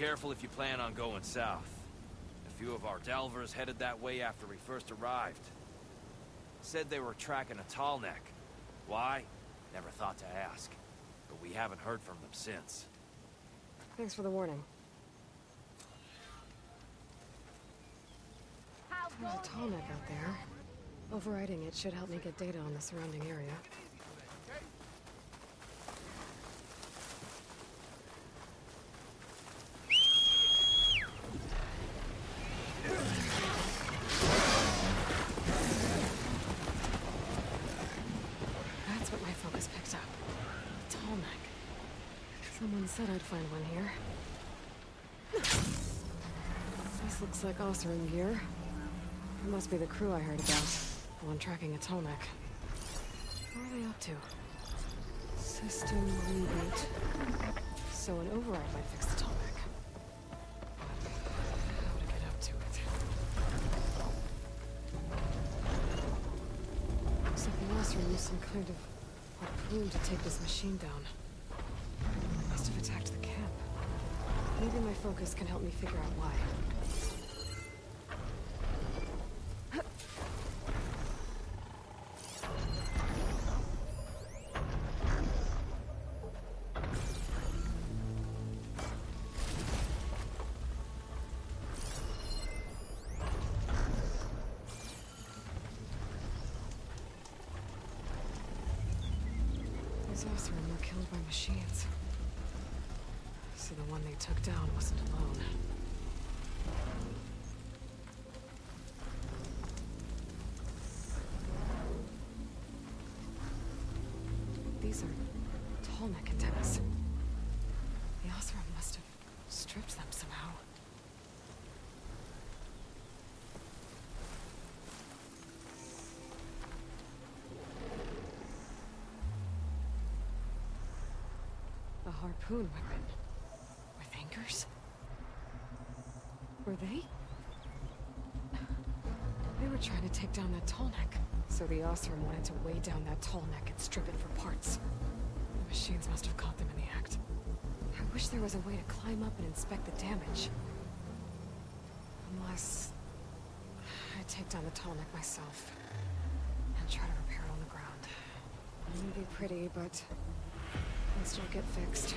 careful if you plan on going south. A few of our delvers headed that way after we first arrived. Said they were tracking a tall neck. Why? Never thought to ask. But we haven't heard from them since. Thanks for the warning. There's a tall neck out there. Overriding it should help me get data on the surrounding area. That's what my focus picked up. A. Someone said I'd find one here. This looks like Oseram gear. It must be the crew I heard about. The one tracking a Tallneck. What are they up to? System reboot. So an override might fix the Tallneck. How to get up to it? Looks like the used some kind of harpoon to take this machine down. Must have attacked the camp. Maybe my focus can help me figure out why. Oseram were killed by machines. So the one they took down wasn't alone. These are tall neck antennas. The Oseram must have stripped them somehow. A harpoon weapon. With anchors? Were they? They were trying to take down that tall neck. So the Oseram wanted to weigh down that tall neck and strip it for parts. The machines must have caught them in the act. I wish there was a way to climb up and inspect the damage. Unless... I take down the tall neck myself. And try to repair it on the ground. It wouldn't be pretty, but... It'll still get fixed.